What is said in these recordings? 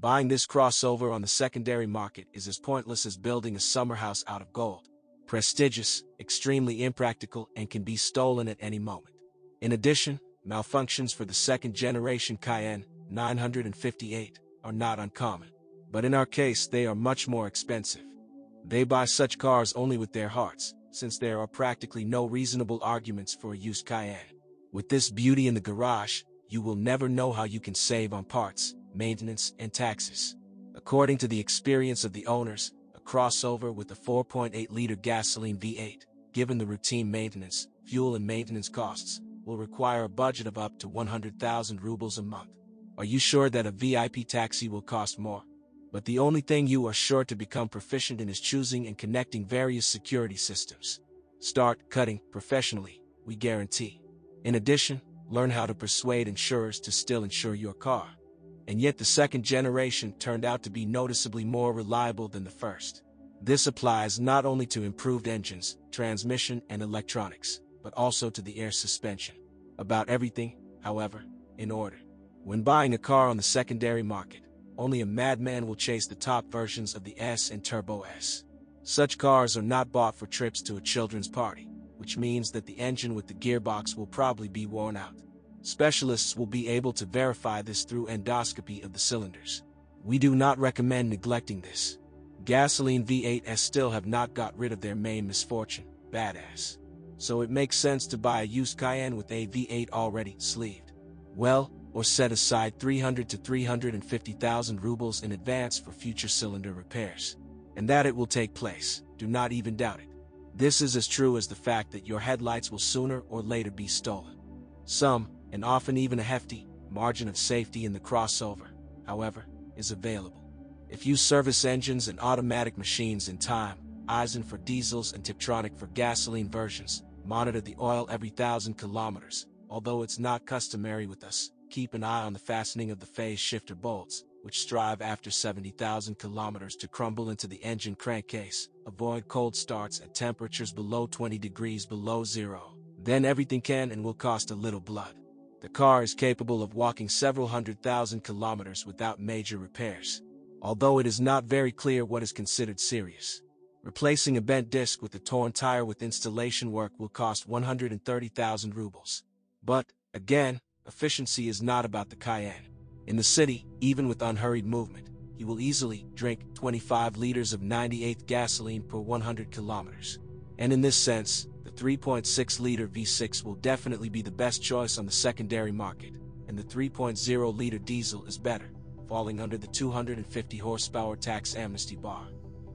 Buying this crossover on the secondary market is as pointless as building a summer house out of gold. Prestigious, extremely impractical, and can be stolen at any moment. In addition, malfunctions for the second generation Cayenne 958 are not uncommon. But in our case, they are much more expensive. They buy such cars only with their hearts, since there are practically no reasonable arguments for a used Cayenne. With this beauty in the garage, you will never know how you can save on parts, maintenance, and taxes. According to the experience of the owners, a crossover with a 4.8-liter gasoline V8, given the routine maintenance, fuel and maintenance costs, will require a budget of up to 100,000 rubles a month. Are you sure that a VIP taxi will cost more? But the only thing you are sure to become proficient in is choosing and connecting various security systems. Start cutting professionally, we guarantee. In addition, learn how to persuade insurers to still insure your car and yet the second generation turned out to be noticeably more reliable than the first. This applies not only to improved engines, transmission, and electronics, but also to the air suspension. About everything, however, in order. When buying a car on the secondary market, only a madman will chase the top versions of the S and Turbo S. Such cars are not bought for trips to a children's party, which means that the engine with the gearbox will probably be worn out. Specialists will be able to verify this through endoscopy of the cylinders. We do not recommend neglecting this. Gasoline V8s still have not got rid of their main misfortune, badass. So it makes sense to buy a used Cayenne with a V8 already sleeved. Well, or set aside 300 to 350,000 rubles in advance for future cylinder repairs. And that it will take place, do not even doubt it. This is as true as the fact that your headlights will sooner or later be stolen. Some, and often even a hefty margin of safety in the crossover, however, is available. If you service engines and automatic machines in time, Aisin for diesels and Tiptronic for gasoline versions, monitor the oil every thousand kilometers. Although it's not customary with us, keep an eye on the fastening of the phase shifter bolts, which strive after 70,000 kilometers to crumble into the engine crankcase. Avoid cold starts at temperatures below 20 degrees below zero. Then everything can and will cost a little blood. The car is capable of walking several hundred thousand kilometers without major repairs, although it is not very clear what is considered serious. Replacing a bent disc with a torn tire with installation work will cost 130,000 rubles. But, again, efficiency is not about the Cayenne. In the city, even with unhurried movement, you will easily drink 25 liters of 98th gasoline per 100 kilometers. And in this sense, 3.6-liter V6 will definitely be the best choice on the secondary market, and the 3.0-liter diesel is better, falling under the 250 horsepower tax amnesty bar.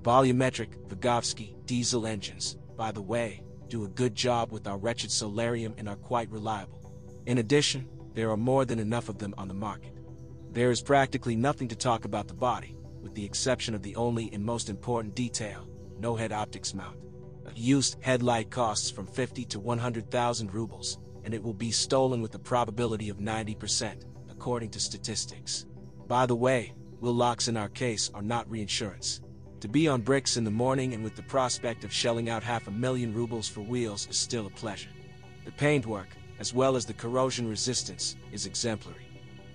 Volumetric Vygovsky diesel engines, by the way, do a good job with our wretched solarium and are quite reliable. In addition, there are more than enough of them on the market. There is practically nothing to talk about the body, with the exception of the only and most important detail, no head optics mount used headlight costs from 50 to 100,000 rubles, and it will be stolen with a probability of 90%, according to statistics. By the way, wheel locks in our case are not reinsurance. To be on bricks in the morning and with the prospect of shelling out half a million rubles for wheels is still a pleasure. The paintwork, as well as the corrosion resistance, is exemplary.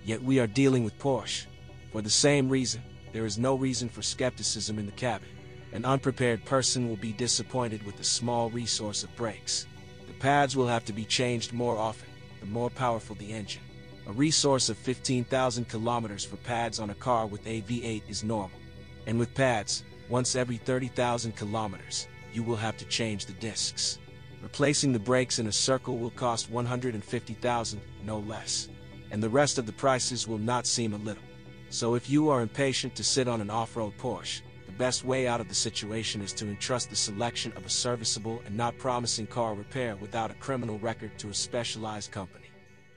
Yet we are dealing with Porsche. For the same reason, there is no reason for skepticism in the cabin. An unprepared person will be disappointed with the small resource of brakes. The pads will have to be changed more often, the more powerful the engine. A resource of 15,000 kilometers for pads on a car with a V8 is normal. And with pads, once every 30,000 kilometers, you will have to change the discs. Replacing the brakes in a circle will cost 150,000, no less. And the rest of the prices will not seem a little. So if you are impatient to sit on an off-road Porsche, best way out of the situation is to entrust the selection of a serviceable and not promising car repair without a criminal record to a specialized company.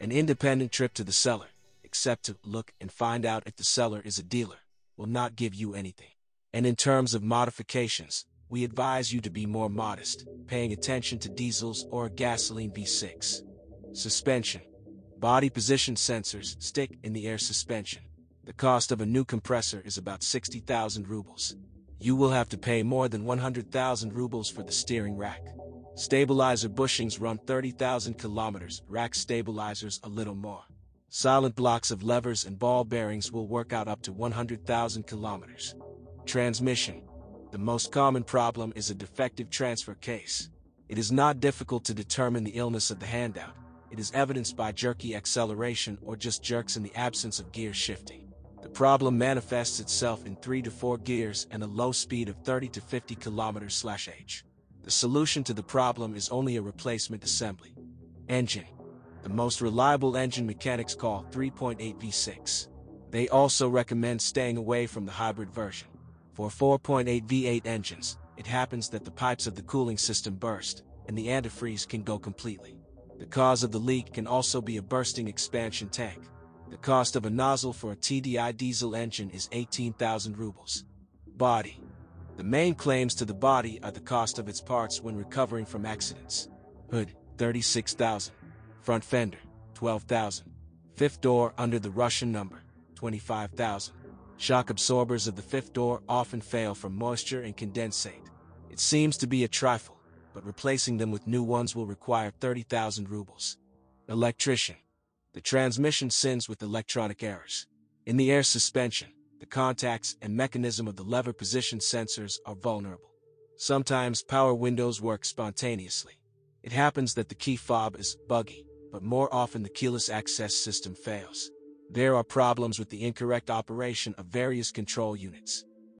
An independent trip to the seller, except to look and find out if the seller is a dealer, will not give you anything. And in terms of modifications, we advise you to be more modest, paying attention to diesels or gasoline V6. Suspension. Body position sensors stick in the air suspension. The cost of a new compressor is about 60,000 rubles you will have to pay more than 100,000 rubles for the steering rack. Stabilizer bushings run 30,000 kilometers, rack stabilizers a little more. Silent blocks of levers and ball bearings will work out up to 100,000 kilometers. Transmission. The most common problem is a defective transfer case. It is not difficult to determine the illness of the handout. It is evidenced by jerky acceleration or just jerks in the absence of gear shifting. The problem manifests itself in 3 to 4 gears and a low speed of 30 to 50 km/h. The solution to the problem is only a replacement assembly. Engine. The most reliable engine mechanics call 3.8 V6. They also recommend staying away from the hybrid version. For 4.8 V8 engines, it happens that the pipes of the cooling system burst, and the antifreeze can go completely. The cause of the leak can also be a bursting expansion tank. The cost of a nozzle for a TDI diesel engine is 18,000 rubles. Body. The main claims to the body are the cost of its parts when recovering from accidents. Hood, 36,000. Front fender, 12,000. Fifth door under the Russian number, 25,000. Shock absorbers of the fifth door often fail from moisture and condensate. It seems to be a trifle, but replacing them with new ones will require 30,000 rubles. Electrician. The transmission sins with electronic errors. In the air suspension, the contacts and mechanism of the lever position sensors are vulnerable. Sometimes power windows work spontaneously. It happens that the key fob is buggy, but more often the keyless access system fails. There are problems with the incorrect operation of various control units.